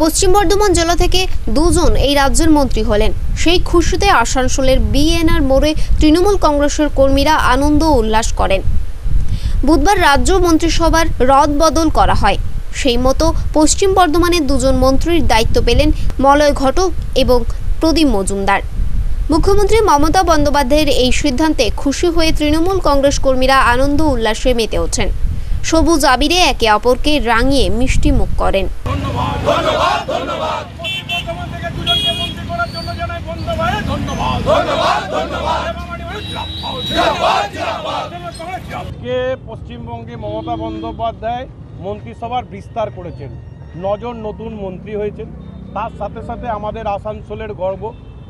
পশ্চিম বর্ধমান জেলা থেকে দুজন এই রাজ্যের মন্ত্রী হলেন। সেই খুশিতে আসানসোলের বিএনআর মোড়ে তৃণমূল কংগ্রেসের কর্মীরা আনন্দ উল্লাস করেন। বুধবার রাজ্য মন্ত্রিসভার রদ বদল করা হয়। সেই মতো পশ্চিম বর্ধমানের দুজন মন্ত্রীর দায়িত্ব পেলেন মলয় ঘটক এবং প্রদীপ মজুমদার। মুখ্যমন্ত্রী মমতা বন্দ্যোপাধ্যায়ের এই সিদ্ধান্তে খুশি হয়ে তৃণমূল কংগ্রেস কর্মীরা আনন্দ উল্লাসে মেতে ওঠেন। সবুজ আবিরে একে অপরকে রাঙিয়ে মিষ্টি মুখ করেন আজকে পশ্চিমবঙ্গে মমতা বন্দ্যোপাধ্যায় মন্ত্রিসভার বিস্তার করেছেন। নজন নতুন মন্ত্রী হয়েছেন। তার সাথে সাথে আমাদের আসানসোলের গর্ব।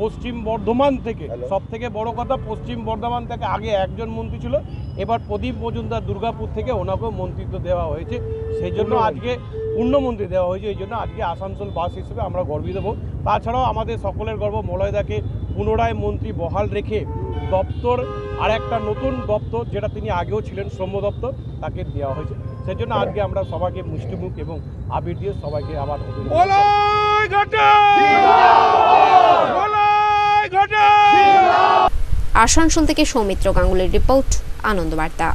পশ্চিম বর্ধমান থেকে সব থেকে বড় কথা পশ্চিম বর্ধমান থেকে আগে একজন মন্ত্রী ছিল। এবার প্রদীপ মজুমদার দুর্গাপুর থেকে ওনাকেও মন্ত্রিত্ব দেওয়া হয়েছে। সেই জন্য আজকে পূর্ণমন্ত্রী দেওয়া হয়েছে। এই জন্য আজকে আসানসোল বাস হিসেবে আমরা গর্বিত হব তাছাড়াও আমাদের সকলের গর্ব। মলয়দাকে পুনরায় মন্ত্রী বহাল রেখে দপ্তর আর একটা নতুন দপ্তর যেটা তিনি আগেও ছিলেন শ্রম দপ্তর তাকে দেওয়া হয়েছে। সেই জন্য আজকে আমরা সবাইকে মিষ্টিমুখ এবং আবির দিয়ে সবাইকে আবার আসানসোল থেকে সৌমিত্র গাঙ্গুলির রিপোর্ট আনন্দবার্তা।